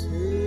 to